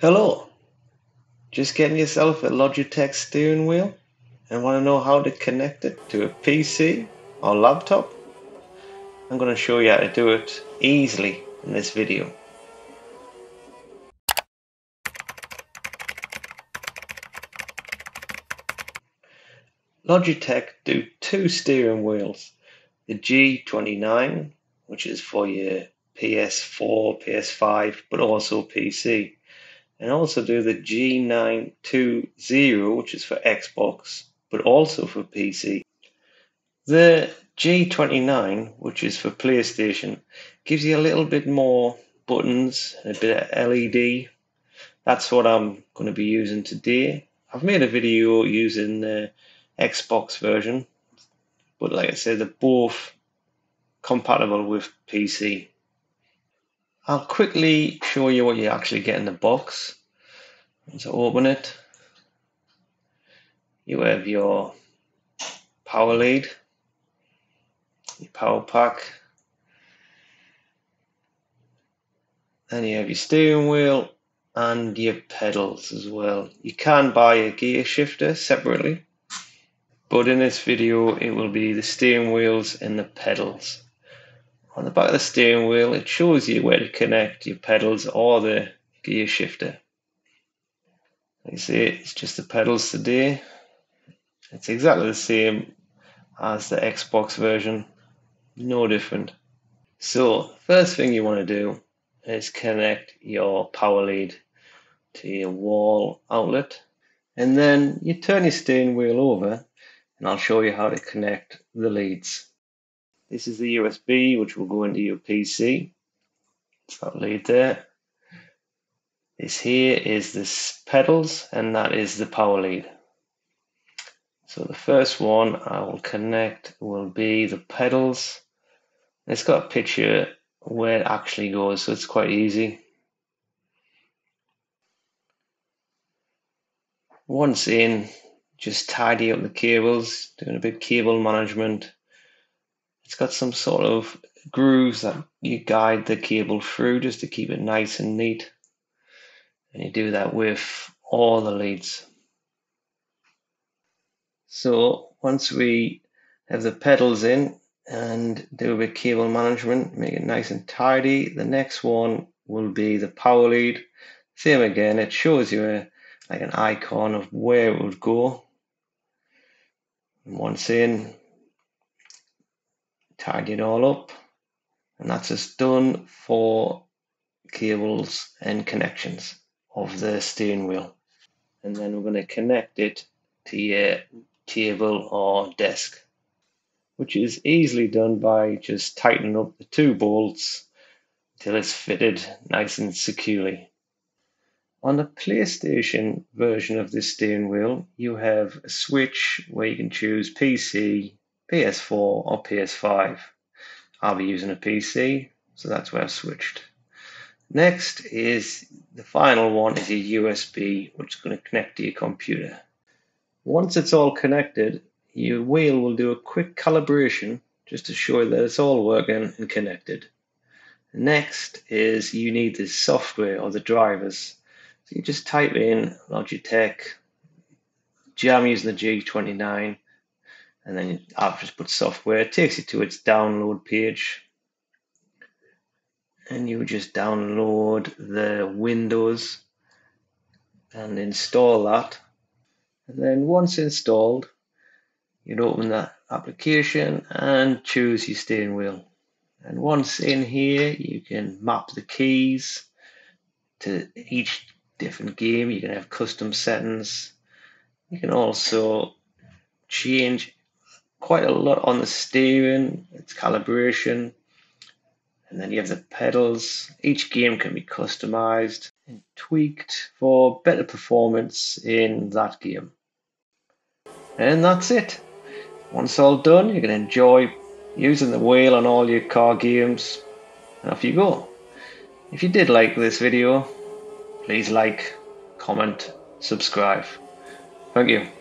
Hello, just getting yourself a Logitech steering wheel and want to know how to connect it to a PC or laptop? I'm going to show you how to do it easily in this video. Logitech do two steering wheels. The G29, which is for your PS4, PS5, but also PC and also do the G920, which is for Xbox, but also for PC. The G29, which is for PlayStation, gives you a little bit more buttons, a bit of LED. That's what I'm going to be using today. I've made a video using the Xbox version, but like I said, they're both compatible with PC. I'll quickly show you what you actually get in the box. So open it. You have your power lead, your power pack, then you have your steering wheel and your pedals as well. You can buy a gear shifter separately, but in this video it will be the steering wheels and the pedals. On the back of the steering wheel, it shows you where to connect your pedals or the gear shifter. You see, it's just the pedals today. It's exactly the same as the Xbox version, no different. So, first thing you want to do is connect your power lead to your wall outlet, and then you turn your steering wheel over, and I'll show you how to connect the leads. This is the USB which will go into your PC. It's that lead there. This here is the pedals and that is the power lead. So the first one I will connect will be the pedals. It's got a picture where it actually goes, so it's quite easy. Once in, just tidy up the cables, doing a bit of cable management, it's got some sort of grooves that you guide the cable through just to keep it nice and neat. And you do that with all the leads. So once we have the pedals in and do a bit cable management, make it nice and tidy, the next one will be the power lead. Same again, it shows you a, like an icon of where it would go. And once in, tidy it all up and that's just done for cables and connections of the steering wheel and then we're going to connect it to your table or desk which is easily done by just tightening up the two bolts until it's fitted nice and securely. On the PlayStation version of this steering wheel, you have a switch where you can choose PC, PS4 or PS5. I'll be using a PC, so that's where I've switched. Next is the final one is a USB, which is going to connect to your computer. Once it's all connected, your wheel will do a quick calibration just to show that it's all working and connected. Next is you need the software or the drivers. So you just type in Logitech, I'm using the G29, and then I've just put software. It takes you to its download page. And you just download the Windows and install that. And then once installed, you'd open that application and choose your steering wheel. And once in here, you can map the keys to each different game. You can have custom settings. You can also change quite a lot on the steering, its calibration, and then you have the pedals. Each game can be customized and tweaked for better performance in that game. And that's it. Once all done, you can enjoy using the wheel on all your car games. And off you go. If you did like this video, please like, comment, subscribe. Thank you.